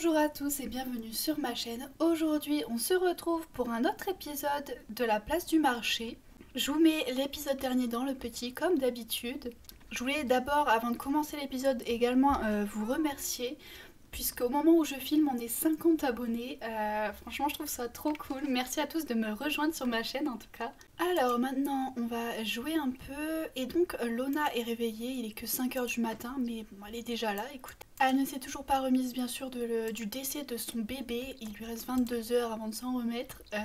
Bonjour à tous et bienvenue sur ma chaîne. Aujourd'hui on se retrouve pour un autre épisode de la place du marché. Je vous mets l'épisode dernier dans le petit comme d'habitude. Je voulais d'abord avant de commencer l'épisode également euh, vous remercier puisque au moment où je filme on est 50 abonnés. Euh, franchement je trouve ça trop cool. Merci à tous de me rejoindre sur ma chaîne en tout cas. Alors maintenant on va jouer un peu et donc Lona est réveillée, il est que 5h du matin mais bon elle est déjà là écoute. Elle ne s'est toujours pas remise bien sûr du décès de son bébé, il lui reste 22 heures avant de s'en remettre. Euh,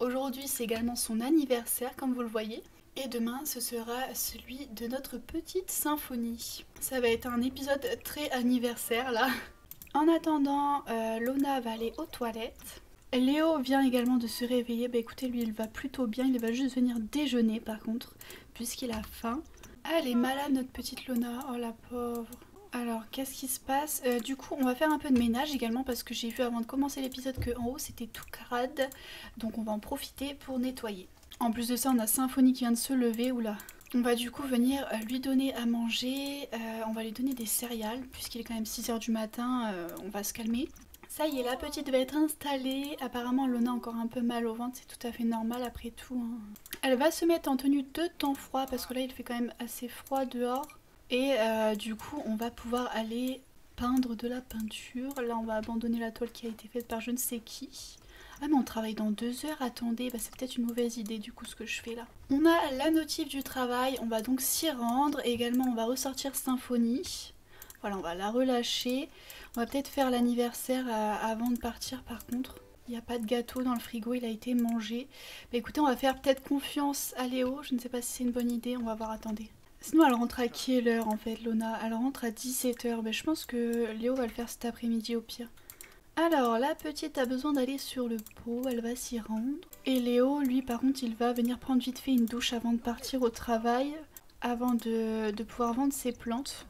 aujourd'hui c'est également son anniversaire comme vous le voyez. Et demain, ce sera celui de notre petite symphonie. Ça va être un épisode très anniversaire là. En attendant, euh, Lona va aller aux toilettes. Léo vient également de se réveiller. Bah écoutez, lui il va plutôt bien. Il va juste venir déjeuner par contre, puisqu'il a faim. Elle est malade notre petite Lona. Oh la pauvre. Alors, qu'est-ce qui se passe? Euh, Du coup, on va faire un peu de ménage également parce que j'ai vu avant de commencer l'épisode que en haut c'était tout crade. Donc on va en profiter pour nettoyer. En plus de ça, on a Symphonie qui vient de se lever. Oula, on va du coup venir euh, lui donner à manger, euh, on va lui donner des céréales puisqu'il est quand même 6h du matin, euh, on va se calmer. Ça y est, la petite va être installée. Apparemment, Lona a encore un peu mal au ventre, c'est tout à fait normal après tout. Hein. Elle va se mettre en tenue de temps froid parce que là, il fait quand même assez froid dehors. Et du coup, on va pouvoir aller peindre de la peinture. Là, on va abandonner la toile qui a été faite par je ne sais qui. Ah mais on travaille dans deux heures, attendez, bah, c'est peut-être une mauvaise idée du coup ce que je fais là. On a la notif du travail, on va donc s'y rendre. Et également on va ressortir Symphonie. Voilà, on va la relâcher. On va peut-être faire l'anniversaire euh, avant de partir par contre. Il n'y a pas de gâteau dans le frigo, il a été mangé. Bah écoutez, on va faire peut-être confiance à Léo. Je ne sais pas si c'est une bonne idée, on va voir, attendez. Sinon, elle rentre à quelle heure en fait, Lona? Elle rentre à 17h. Mais je pense que Léo va le faire cet après-midi au pire. Alors, la petite a besoin d'aller sur le pot, elle va s'y rendre. Et Léo, lui, par contre, il va venir prendre vite fait une douche avant de partir au travail, avant de, pouvoir vendre ses plantes.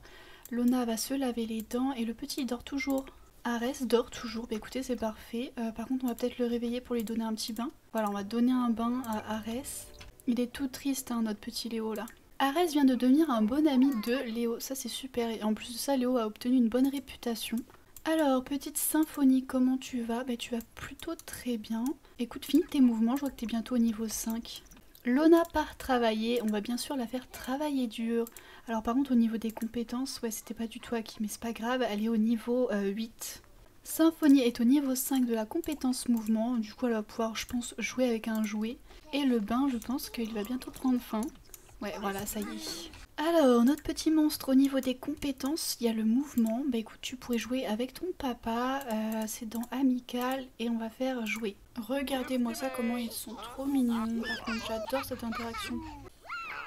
Lona va se laver les dents et le petit dort toujours. Arès dort toujours, bah écoutez c'est parfait. Euh, par contre on va peut-être le réveiller pour lui donner un petit bain. Voilà on va donner un bain à Arès. Il est tout triste hein, notre petit Léo là. Arès vient de devenir un bon ami de Léo, ça c'est super. Et en plus de ça Léo a obtenu une bonne réputation. Alors, petite symphonie, comment tu vas? Bah tu vas plutôt très bien. Écoute, finis tes mouvements, je vois que tu bientôt au niveau 5. Lona part travailler, on va bien sûr la faire travailler dur. Alors par contre au niveau des compétences, ouais c'était pas du tout acquis, mais c'est pas grave, elle est au niveau 8. Euh, symphonie est au niveau 5 de la compétence mouvement, du coup elle va pouvoir je pense jouer avec un jouet. Et le bain je pense qu'il va bientôt prendre fin. Ouais voilà ça y est. Alors, notre petit monstre au niveau des compétences, il y a le mouvement. Bah écoute, tu pourrais jouer avec ton papa, euh, c'est dans Amical et on va faire jouer. Regardez-moi ça, comment ils sont trop mignons. Par contre, j'adore cette interaction.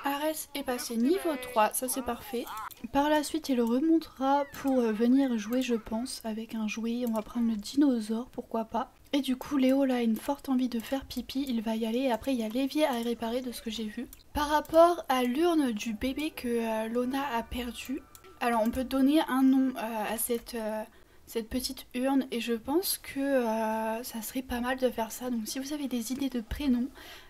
Arès est passé niveau 3, ça c'est parfait. Par la suite, il remontera pour euh, venir jouer, je pense, avec un jouet. On va prendre le dinosaure, pourquoi pas. Et du coup, Léo là a une forte envie de faire pipi, il va y aller. Et après, il y a l'évier à réparer de ce que j'ai vu. Par rapport à l'urne du bébé que euh, Lona a perdu, alors on peut donner un nom euh, à cette, euh, cette, petite urne et je pense que ça serait pas mal de faire ça. Donc si vous avez des idées de prénoms,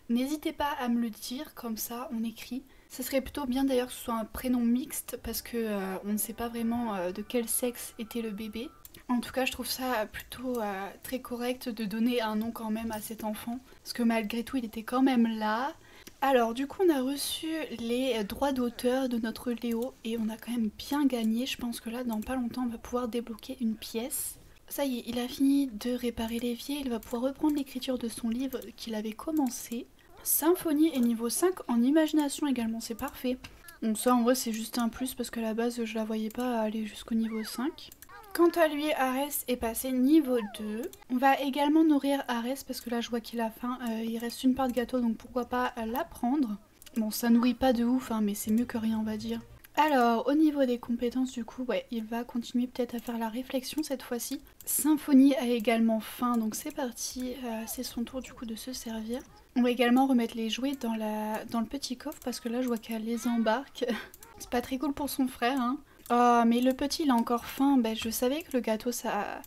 n'hésitez pas à me le dire, comme ça on écrit. Ça serait plutôt bien d'ailleurs que ce soit un prénom mixte parce que on ne sait pas vraiment de quel sexe était le bébé. En tout cas, je trouve ça plutôt euh, très correct de donner un nom quand même à cet enfant. Parce que malgré tout, il était quand même là. Alors, du coup, on a reçu les droits d'auteur de notre Léo et on a quand même bien gagné. Je pense que là, dans pas longtemps, on va pouvoir débloquer une pièce. Ça y est, il a fini de réparer l'évier. Il va pouvoir reprendre l'écriture de son livre qu'il avait commencé. Symphonie est niveau 5 en imagination également, c'est parfait. Donc ça, en vrai, c'est juste un plus parce qu'à la base, je la voyais pas aller jusqu'au niveau 5. Quant à lui, Arès est passé niveau 2. On va également nourrir Arès parce que là je vois qu'il a faim. Euh, il reste une part de gâteau donc pourquoi pas la prendre. Bon ça nourrit pas de ouf hein, mais c'est mieux que rien on va dire. Alors au niveau des compétences du coup ouais il va continuer peut-être à faire la réflexion cette fois-ci. Symphonie a également faim donc c'est parti. Euh, c'est son tour du coup de se servir. On va également remettre les jouets dans, la... dans le petit coffre parce que là je vois qu'elle les embarque. c'est pas très cool pour son frère hein. Oh, mais le petit, il a encore faim. Ben, je savais que le gâteau, ça,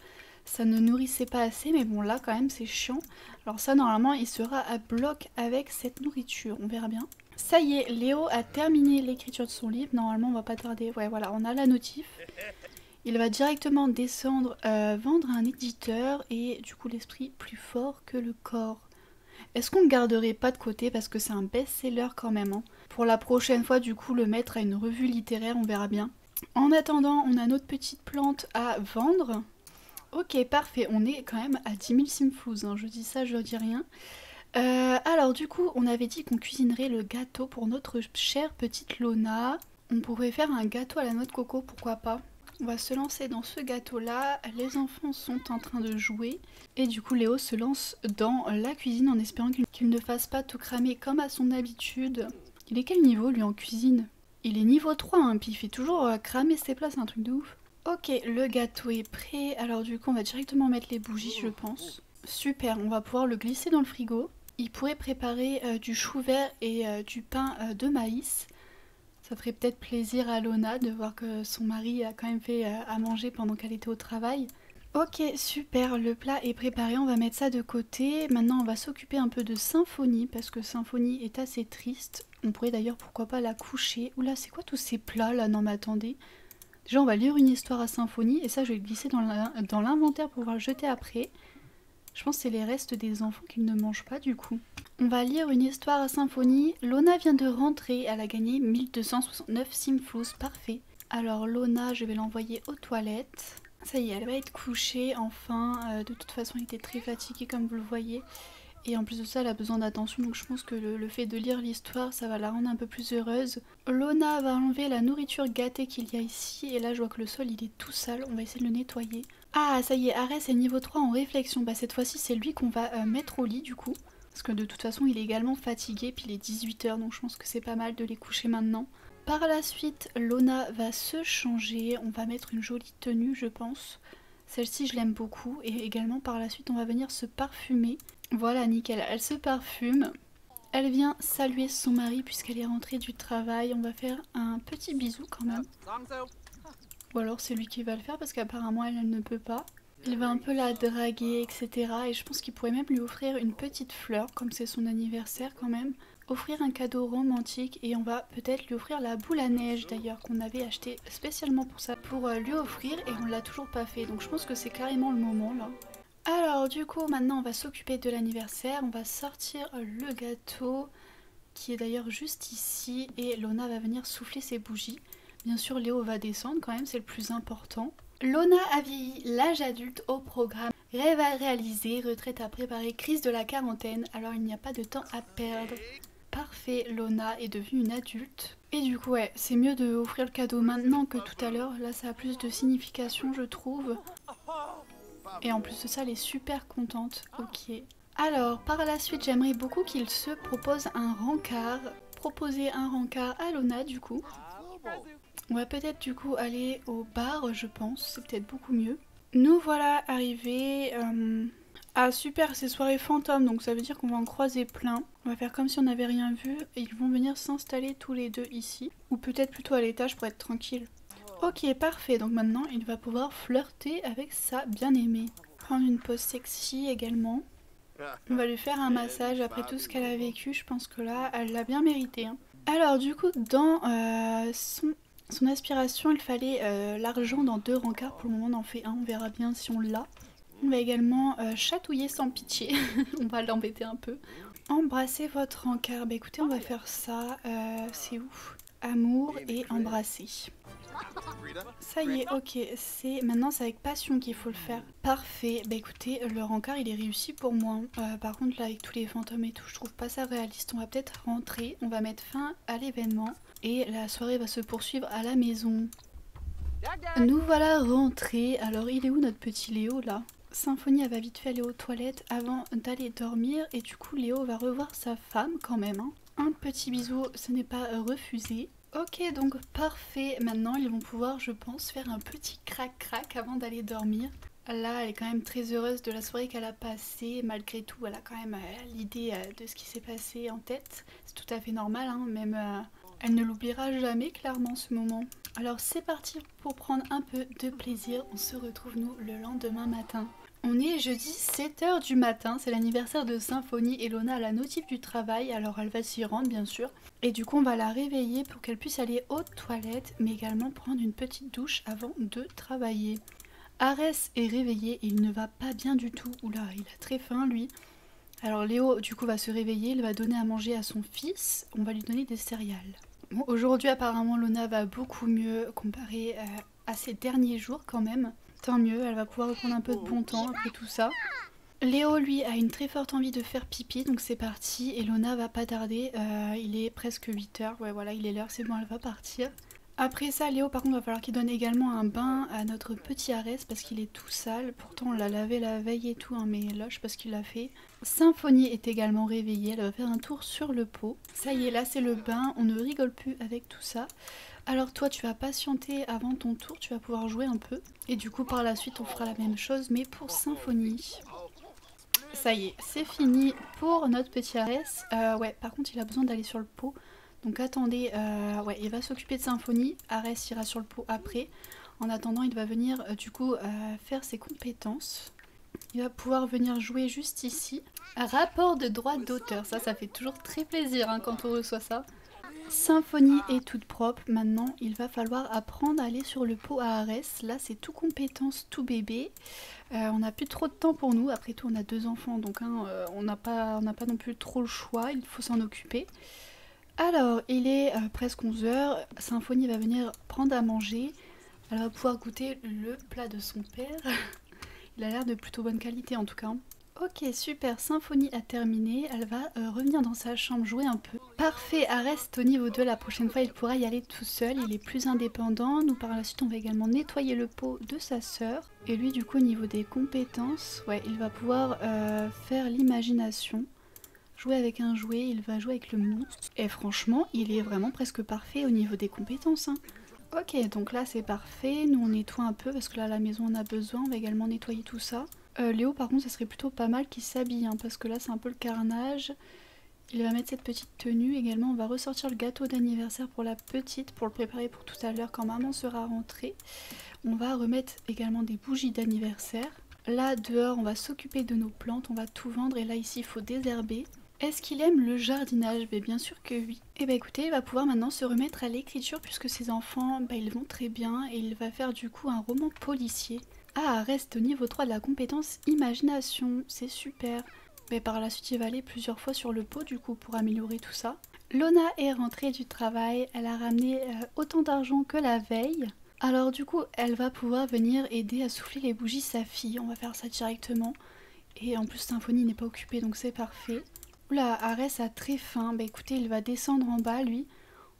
ça ne nourrissait pas assez, mais bon, là, quand même, c'est chiant. Alors ça, normalement, il sera à bloc avec cette nourriture. On verra bien. Ça y est, Léo a terminé l'écriture de son livre. Normalement, on va pas tarder. Ouais, voilà, on a la notif. Il va directement descendre, euh, vendre à un éditeur et du coup l'esprit plus fort que le corps. Est-ce qu'on ne garderait pas de côté parce que c'est un best-seller quand même hein? Pour la prochaine fois, du coup, le mettre à une revue littéraire, on verra bien. En attendant, on a notre petite plante à vendre. Ok, parfait. On est quand même à 10 000 simflouz. Je dis ça, je dis rien. Euh, alors, du coup, on avait dit qu'on cuisinerait le gâteau pour notre chère petite Lona. On pourrait faire un gâteau à la noix de coco, pourquoi pas on va se lancer dans ce gâteau là, les enfants sont en train de jouer et du coup Léo se lance dans la cuisine en espérant qu'il ne fasse pas tout cramer comme à son habitude. Il est quel niveau lui en cuisine? Il est niveau 3 hein, puis il fait toujours euh, cramer ses plats, c'est un truc de ouf. Ok, le gâteau est prêt, alors du coup on va directement mettre les bougies je pense. Super, on va pouvoir le glisser dans le frigo. Il pourrait préparer euh, du chou vert et euh, du pain de maïs. Ça ferait peut-être plaisir à Lona de voir que son mari a quand même fait à manger pendant qu'elle était au travail. Ok, super, le plat est préparé, on va mettre ça de côté. Maintenant, on va s'occuper un peu de Symphonie, parce que Symphonie est assez triste. On pourrait d'ailleurs, pourquoi pas, la coucher. Oula, c'est quoi tous ces plats là? Non, mais attendez. Déjà, on va lire une histoire à Symphonie, et ça, je vais le glisser dans l'inventaire pour pouvoir le jeter après. Je pense que c'est les restes des enfants qu'ils ne mangent pas du coup. On va lire une histoire à symphonie. Lona vient de rentrer, elle a gagné 1269 simflous, parfait. Alors Lona, je vais l'envoyer aux toilettes. Ça y est, elle va être couchée enfin. Euh, de toute façon, elle était très fatiguée comme vous le voyez. Et en plus de ça, elle a besoin d'attention, donc je pense que le, fait de lire l'histoire, ça va la rendre un peu plus heureuse. Lona va enlever la nourriture gâtée qu'il y a ici, et là je vois que le sol il est tout sale, on va essayer de le nettoyer. Ah, ça y est, Arès est niveau 3 en réflexion, bah cette fois-ci c'est lui qu'on va euh, mettre au lit du coup. Parce que de toute façon, il est également fatigué, puis il est 18h, donc je pense que c'est pas mal de les coucher maintenant. Par la suite, Lona va se changer. On va mettre une jolie tenue, je pense. Celle-ci, je l'aime beaucoup. Et également, par la suite, on va venir se parfumer. Voilà, nickel. Elle se parfume. Elle vient saluer son mari puisqu'elle est rentrée du travail. On va faire un petit bisou quand même. Ou alors c'est lui qui va le faire parce qu'apparemment elle, ne peut pas. Il va un peu la draguer, etc. Et je pense qu'il pourrait même lui offrir une petite fleur, comme c'est son anniversaire quand même. Offrir un cadeau romantique et on va peut-être lui offrir la boule à neige d'ailleurs qu'on avait acheté spécialement pour ça, pour euh, lui offrir et on l'a toujours pas fait. Donc je pense que c'est carrément le moment là. Alors du coup maintenant on va s'occuper de l'anniversaire, on va sortir le gâteau qui est d'ailleurs juste ici et Lona va venir souffler ses bougies. Bien sûr Léo va descendre quand même, c'est le plus important. Lona a vieilli, l'âge adulte au programme. Rêve à réaliser, retraite à préparer, crise de la quarantaine, alors il n'y a pas de temps à perdre. Parfait, Lona est devenue une adulte. Et du coup, ouais, c'est mieux de offrir le cadeau maintenant que tout à l'heure. Là, ça a plus de signification, je trouve. Et en plus de ça, elle est super contente. Ok. Alors, par la suite, j'aimerais beaucoup qu'il se propose un rencard. Proposer un rencard à Lona, du coup. On va peut-être du coup aller au bar, je pense, c'est peut-être beaucoup mieux. Nous voilà arrivés euh, à super ces soirées fantômes, donc ça veut dire qu'on va en croiser plein. On va faire comme si on n'avait rien vu et ils vont venir s'installer tous les deux ici. Ou peut-être plutôt à l'étage pour être tranquille. Ok, parfait, donc maintenant il va pouvoir flirter avec sa bien-aimée. Prendre une pause sexy également. On va lui faire un massage après tout ce qu'elle a vécu, je pense que là elle l'a bien mérité. Hein. Alors du coup dans euh, son son aspiration, il fallait euh, l'argent dans deux rencarts. Pour le moment, on en fait un. On verra bien si on l'a. On va également euh, chatouiller sans pitié. on va l'embêter un peu. Embrasser votre rencard. Bah écoutez, on va faire ça. C'est ouf. Amour et embrasser. Ça y est, ok, c'est maintenant c'est avec passion qu'il faut le faire. Parfait, bah écoutez, le rencard il est réussi pour moi. par contre là avec tous les fantômes et tout, je trouve pas ça réaliste. On va peut-être rentrer, on va mettre fin à l'événement. Et la soirée va se poursuivre à la maison. Nous voilà rentrés. Alors il est où notre petit Léo là? Symphonie elle va vite fait aller aux toilettes avant d'aller dormir et du coup Léo va revoir sa femme quand même. Hein. Un petit bisou, ce n'est pas refusé. Ok donc parfait, maintenant ils vont pouvoir je pense faire un petit crac-crac avant d'aller dormir. Là elle est quand même très heureuse de la soirée qu'elle a passée, malgré tout elle a quand même euh, l'idée euh, de ce qui s'est passé en tête. C'est tout à fait normal, hein. même... Euh, Elle ne l'oubliera jamais clairement ce moment. Alors c'est parti pour prendre un peu de plaisir. On se retrouve nous le lendemain matin. On est jeudi 7h du matin, c'est l'anniversaire de Symphonie et Lona a la notif du travail, alors elle va s'y rendre bien sûr. Et du coup on va la réveiller pour qu'elle puisse aller aux toilettes, mais également prendre une petite douche avant de travailler. Arès est réveillé, il ne va pas bien du tout, oula il a très faim lui. Alors Léo du coup va se réveiller, il va donner à manger à son fils, on va lui donner des céréales. Bon, aujourd'hui apparemment Lona va beaucoup mieux comparé euh, à ses derniers jours quand même. Tant mieux, elle va pouvoir reprendre un peu de bon temps après tout ça. Léo, lui, a une très forte envie de faire pipi, donc c'est parti. Et Lona va pas tarder, euh, il est presque 8h, ouais voilà, il est l'heure, c'est bon, elle va partir. Après ça, Léo, par contre, va falloir qu'il donne également un bain à notre petit Arès parce qu'il est tout sale. Pourtant, on l'a lavé la veille et tout, hein, mais là, je qu'il a fait. Symphonie est également réveillée, elle va faire un tour sur le pot. Ça y est, là, c'est le bain, on ne rigole plus avec tout ça. Alors toi tu vas patienter avant ton tour, tu vas pouvoir jouer un peu. Et du coup par la suite on fera la même chose mais pour Symphonie. Ça y est, c'est fini pour notre petit Arès. Euh, ouais, par contre il a besoin d'aller sur le pot. Donc attendez, euh, ouais, il va s'occuper de Symphonie. Arès ira sur le pot après. En attendant, il va venir euh, du coup faire ses compétences. Il va pouvoir venir jouer juste ici. Rapport de droit d'auteur, ça, ça fait toujours très plaisir hein, quand on reçoit ça. Symphonie est toute propre. Maintenant, il va falloir apprendre à aller sur le pot à Arès. Là, c'est tout compétence, tout bébé. Euh, on n'a plus trop de temps pour nous. Après tout, on a deux enfants, donc hein, euh, on n'a pas, non plus trop le choix. Il faut s'en occuper. Alors, il est euh, presque 11h. Symphonie va venir prendre à manger. Elle va pouvoir goûter le plat de son père. il a l'air de plutôt bonne qualité en tout cas. Ok, super, Symphonie a terminé. Elle va revenir dans sa chambre jouer un peu. Parfait, reste au niveau 2. La prochaine fois, il pourra y aller tout seul. Il est plus indépendant. Nous, par la suite, on va également nettoyer le pot de sa sœur. Et lui, du coup, au niveau des compétences, ouais, il va pouvoir euh, faire l'imagination. Jouer avec un jouet, il va jouer avec le monstre. Et franchement, il est vraiment presque parfait au niveau des compétences. Hein. Ok, donc là, c'est parfait. Nous, on nettoie un peu parce que là, la maison, on a besoin. On va également nettoyer tout ça. Euh, Léo par contre ça serait plutôt pas mal qu'il s'habille hein, parce que là c'est un peu le carnage. Il va mettre cette petite tenue également. On va ressortir le gâteau d'anniversaire pour la petite pour le préparer pour tout à l'heure quand maman sera rentrée. On va remettre également des bougies d'anniversaire. Là dehors on va s'occuper de nos plantes, on va tout vendre et là ici il faut désherber. Est-ce qu'il aime le jardinage? Ben, Bien sûr que oui. Et eh bah ben, écoutez, il va pouvoir maintenant se remettre à l'écriture puisque ses enfants, ben, ils vont très bien et il va faire du coup un roman policier. Ah, reste au niveau 3 de la compétence imagination, c'est super. Mais par la suite, il va aller plusieurs fois sur le pot du coup pour améliorer tout ça. Lona est rentrée du travail, elle a ramené euh, autant d'argent que la veille. Alors du coup, elle va pouvoir venir aider à souffler les bougies sa fille. On va faire ça directement. Et en plus, Symphonie n'est pas occupée, donc c'est parfait. Oula, Arès a très faim. Bah écoutez, il va descendre en bas, lui.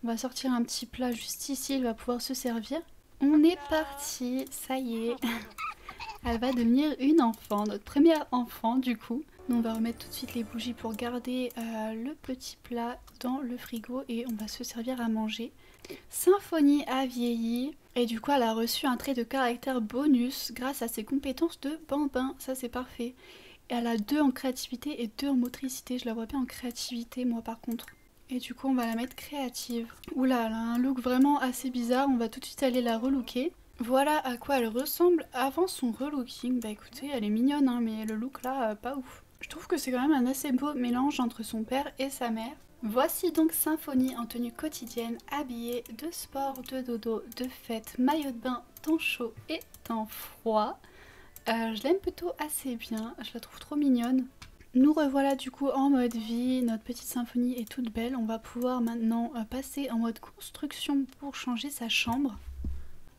On va sortir un petit plat juste ici, il va pouvoir se servir. On est parti, ça y est. Elle va devenir une enfant, notre première enfant du coup. On va remettre tout de suite les bougies pour garder euh, le petit plat dans le frigo et on va se servir à manger. Symphonie a vieilli et du coup elle a reçu un trait de caractère bonus grâce à ses compétences de bambin, ça c'est parfait. Et elle a deux en créativité et deux en motricité, je la vois bien en créativité moi par contre. Et du coup, on va la mettre créative. Oula, elle a un look vraiment assez bizarre. On va tout de suite aller la relooker. Voilà à quoi elle ressemble avant son relooking. Bah écoutez, elle est mignonne, hein, mais le look là, euh, pas ouf. Je trouve que c'est quand même un assez beau mélange entre son père et sa mère. Voici donc Symphonie en tenue quotidienne, habillée de sport, de dodo, de fête, maillot de bain, temps chaud et temps froid. Euh, je l'aime plutôt assez bien, je la trouve trop mignonne. Nous revoilà du coup en mode vie, notre petite symphonie est toute belle. On va pouvoir maintenant euh, passer en mode construction pour changer sa chambre.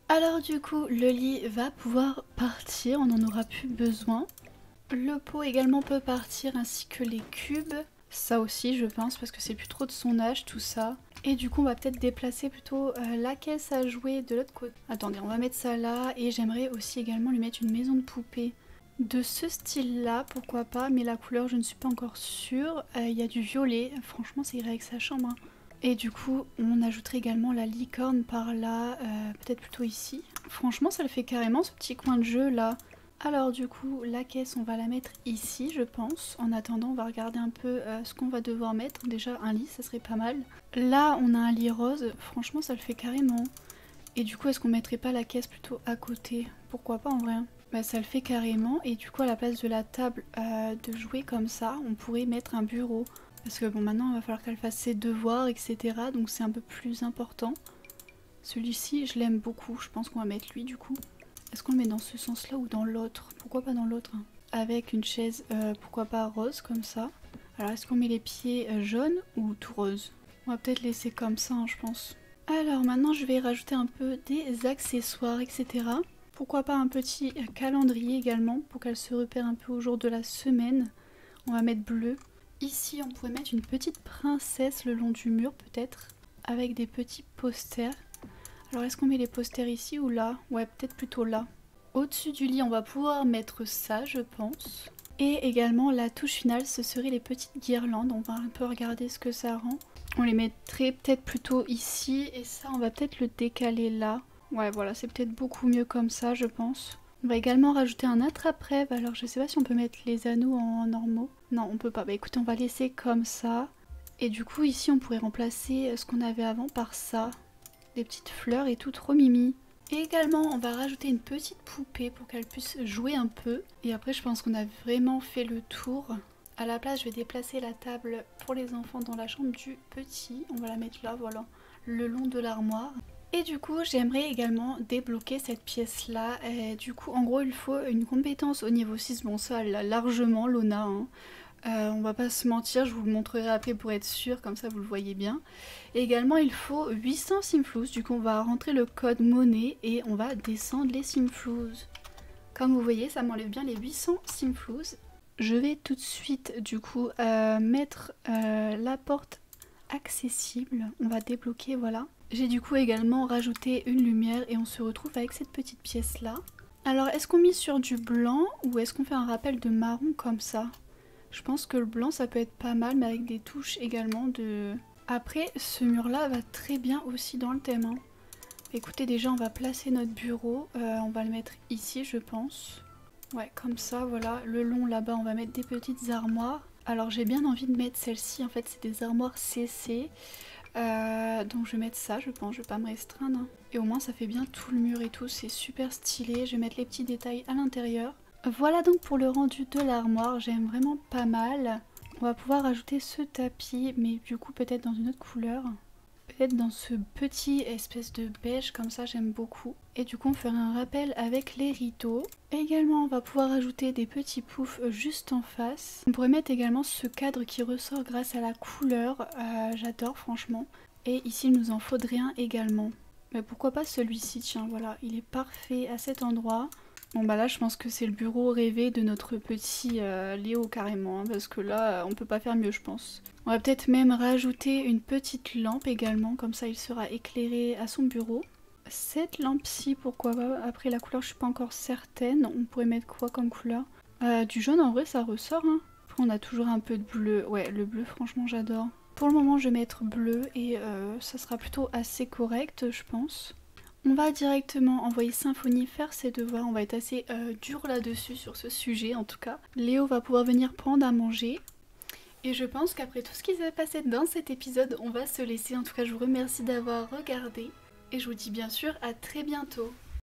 Alors du coup, le lit va pouvoir partir, on n'en aura plus besoin. Le pot également peut partir ainsi que les cubes. Ça aussi je pense parce que c'est plus trop de son âge tout ça. Et du coup on va peut-être déplacer plutôt euh, la caisse à jouer de l'autre côté. Attendez, on va mettre ça là et j'aimerais aussi également lui mettre une maison de poupée de ce style-là, pourquoi pas, mais la couleur, je ne suis pas encore sûre. Euh, il y a du violet, franchement, ça irait avec sa chambre. Hein. Et du coup, on ajouterait également la licorne par là, euh, peut-être plutôt ici. Franchement, ça le fait carrément, ce petit coin de jeu là. Alors du coup, la caisse, on va la mettre ici, je pense. En attendant, on va regarder un peu euh, ce qu'on va devoir mettre. Déjà, un lit, ça serait pas mal. Là, on a un lit rose. Franchement, ça le fait carrément. Et du coup, est-ce qu'on mettrait pas la caisse plutôt à côté? Pourquoi pas en vrai? Bah, ça le fait carrément. Et du coup, à la place de la table euh, de jouer comme ça, on pourrait mettre un bureau. Parce que bon, maintenant, il va falloir qu'elle fasse ses devoirs, etc. Donc c'est un peu plus important. Celui-ci, je l'aime beaucoup. Je pense qu'on va mettre lui du coup. Est-ce qu'on le met dans ce sens-là ou dans l'autre? Pourquoi pas dans l'autre hein? Avec une chaise, euh, pourquoi pas rose comme ça. Alors est-ce qu'on met les pieds euh, jaunes ou tout rose? On va peut-être laisser comme ça, hein, je pense. Alors maintenant, je vais rajouter un peu des accessoires, etc. Pourquoi pas un petit calendrier également pour qu'elle se repère un peu au jour de la semaine. On va mettre bleu. Ici, on pourrait mettre une petite princesse le long du mur peut-être avec des petits posters. Alors est-ce qu'on met les posters ici ou là? Ouais, peut-être plutôt là. Au-dessus du lit, on va pouvoir mettre ça, je pense. Et également, la touche finale, ce serait les petites guirlandes. On va un peu regarder ce que ça rend. On les mettrait peut-être plutôt ici. Et ça, on va peut-être le décaler là. Ouais, voilà, c'est peut-être beaucoup mieux comme ça, je pense. On va également rajouter un attrape-rêve. Alors, je sais pas si on peut mettre les anneaux en normaux. Non, on peut pas. Bah écoutez, on va laisser comme ça. Et du coup, ici, on pourrait remplacer ce qu'on avait avant par ça des petites fleurs et tout trop mimi. Et également, on va rajouter une petite poupée pour qu'elle puisse jouer un peu. Et après, je pense qu'on a vraiment fait le tour. À la place, je vais déplacer la table pour les enfants dans la chambre du petit. On va la mettre là, voilà, le long de l'armoire. Et du coup, j'aimerais également débloquer cette pièce-là. Du coup, en gros, il faut une compétence au niveau 6. Bon, ça, largement, Lona. Hein. Euh, on va pas se mentir, je vous le montrerai après pour être sûr, comme ça vous le voyez bien. Également il faut 800 simflouz, du coup on va rentrer le code monnaie et on va descendre les simflouz. Comme vous voyez ça m'enlève bien les 800 simflouz. Je vais tout de suite du coup euh, mettre euh, la porte accessible, on va débloquer voilà. J'ai du coup également rajouté une lumière et on se retrouve avec cette petite pièce là. Alors est-ce qu'on mise sur du blanc ou est-ce qu'on fait un rappel de marron comme ça? Je pense que le blanc ça peut être pas mal mais avec des touches également de... Après ce mur là va très bien aussi dans le thème. Hein. Écoutez déjà on va placer notre bureau, euh, on va le mettre ici je pense. Ouais comme ça voilà, le long là-bas on va mettre des petites armoires. Alors j'ai bien envie de mettre celle-ci, en fait c'est des armoires CC. Euh, donc je vais mettre ça je pense, je vais pas me restreindre. Hein. Et au moins ça fait bien tout le mur et tout, c'est super stylé. Je vais mettre les petits détails à l'intérieur. Voilà donc pour le rendu de l'armoire, j'aime vraiment pas mal. On va pouvoir ajouter ce tapis, mais du coup peut-être dans une autre couleur. Peut-être dans ce petit espèce de beige, comme ça j'aime beaucoup. Et du coup on fera un rappel avec les rideaux. Également on va pouvoir ajouter des petits poufs juste en face. On pourrait mettre également ce cadre qui ressort grâce à la couleur, euh, j'adore franchement. Et ici il nous en faudrait un également. Mais pourquoi pas celui-ci, tiens voilà, il est parfait à cet endroit. Bon bah là je pense que c'est le bureau rêvé de notre petit euh, Léo carrément, hein, parce que là on peut pas faire mieux je pense. On va peut-être même rajouter une petite lampe également, comme ça il sera éclairé à son bureau. Cette lampe-ci, pourquoi pas Après la couleur je suis pas encore certaine, on pourrait mettre quoi comme couleur? Euh, Du jaune en vrai ça ressort, hein. Après on a toujours un peu de bleu, ouais le bleu franchement j'adore. Pour le moment je vais mettre bleu et euh, ça sera plutôt assez correct je pense. On va directement envoyer Symphonie faire ses devoirs, on va être assez euh, dur là-dessus sur ce sujet en tout cas. Léo va pouvoir venir prendre à manger. Et je pense qu'après tout ce qui s'est passé dans cet épisode, on va se laisser. En tout cas, je vous remercie d'avoir regardé. Et je vous dis bien sûr à très bientôt.